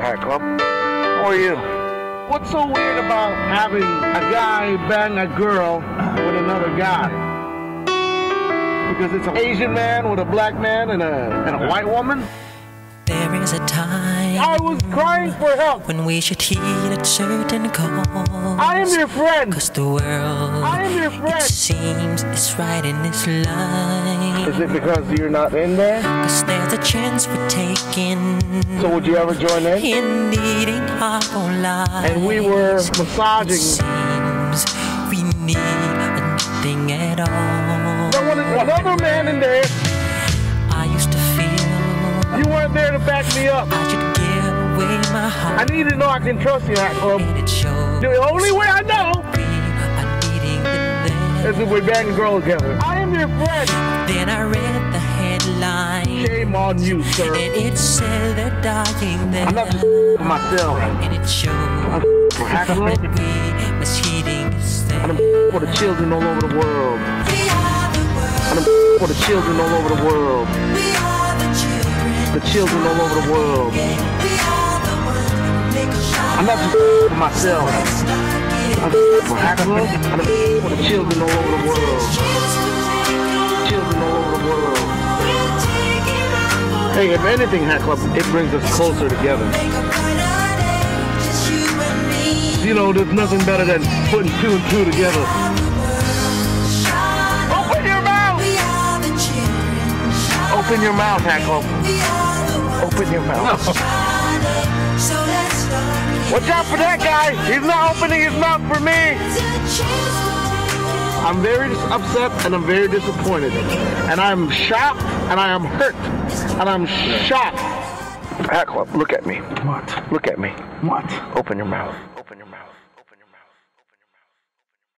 Hat Club. How are you? What's so weird about having a guy bang a girl with another guy? Because it's an Asian man with a black man and a, and a white woman? There is a time I was crying for help. when we should heed a certain call. I am your friend. Cause the world, I am your friend. it seems, is right in this line. Is it because you're not in there? Cause there's a chance we're taking So would you ever join in? in needing our own lives. And we were It massaging. seems we need nothing at all. There was another man in there. You there to back me up. I should give away my I need to know I can trust you, Hat Club. and it showed The only way I know we are needing it then. is if we bang and girl together. I am your friend. Then I read the headline, Shame on you, sir. and it said they're dying there. I'm not myself. and it showed For that we. I'm for the children all over the world. We are the world, I'm for the children all over the world. The children, all over the world. I'm not just for myself. I'm for Club. I'm for the children all over the world. Children all over the world. Hey, if anything, Hat Club, it brings us closer together. You know, there's nothing better than putting two and two together. Open your mouth, Club. Open your mouth. Watch out for that guy. He's not opening his mouth for me. I'm very upset and I'm very disappointed. And I'm shocked and I am hurt. And I'm shocked. Hat look at me. What? Look at me. What? Open your mouth. Open your mouth.